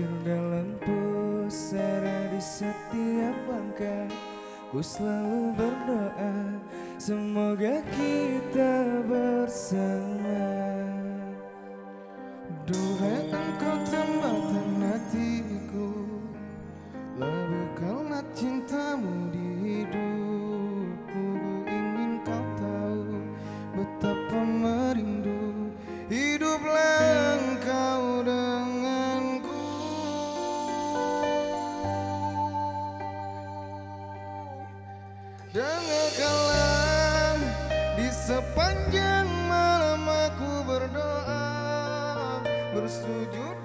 terukir dalam pusara di setiap langkah Ku selalu berdoa Semoga kita bersama. Duhai engkau Dengarkanlah di sepanjang malam aku berdoa Bersujud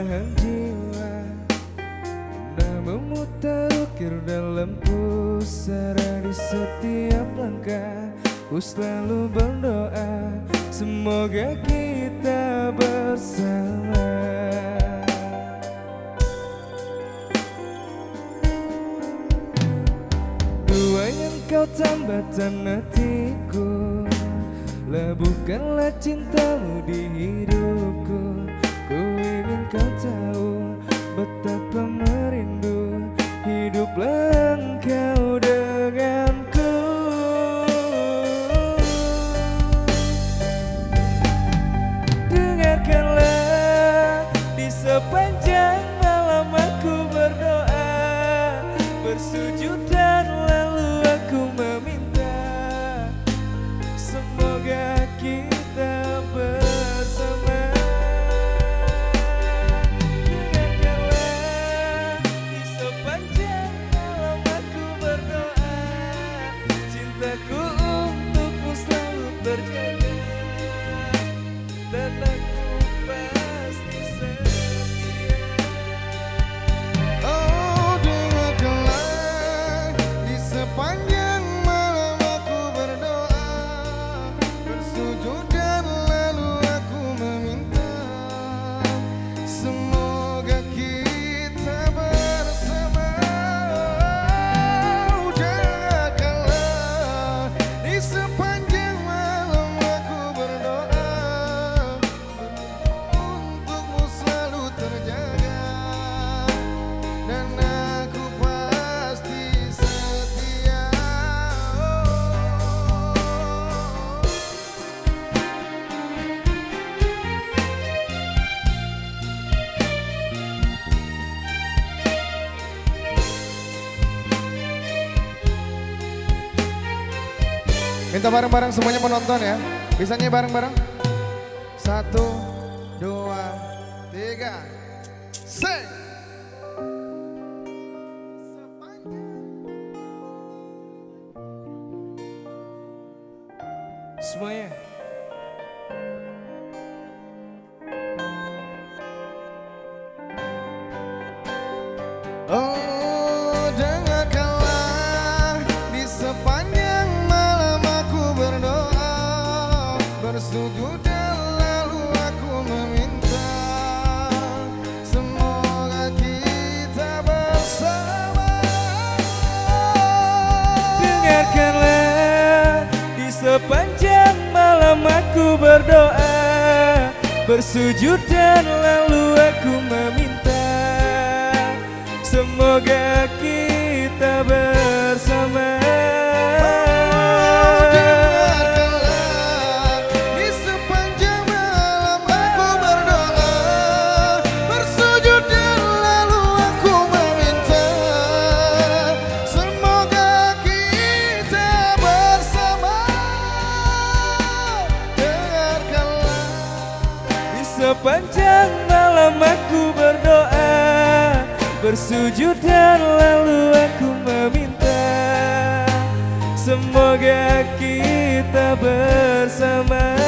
belahan jiwa. Namamu terukir dalam pusara di setiap langkah. Ku selalu berdoa Semoga kita bersama. Dua yang kau tambatan hatiku Labuhkanlah cintamu di hidupku kau tahu betapa merindu Hiduplah engkau denganku. Dengarkanlah di sepanjang Minta bareng-bareng semuanya penonton ya. Bisanya bareng-bareng. Satu, dua, tiga. Sing. Semuanya sepanjang malam aku berdoa Bersujud dan lalu aku meminta. Semoga kita Sepanjang malam aku berdoa Bersujud dan lalu aku meminta. Semoga kita bersama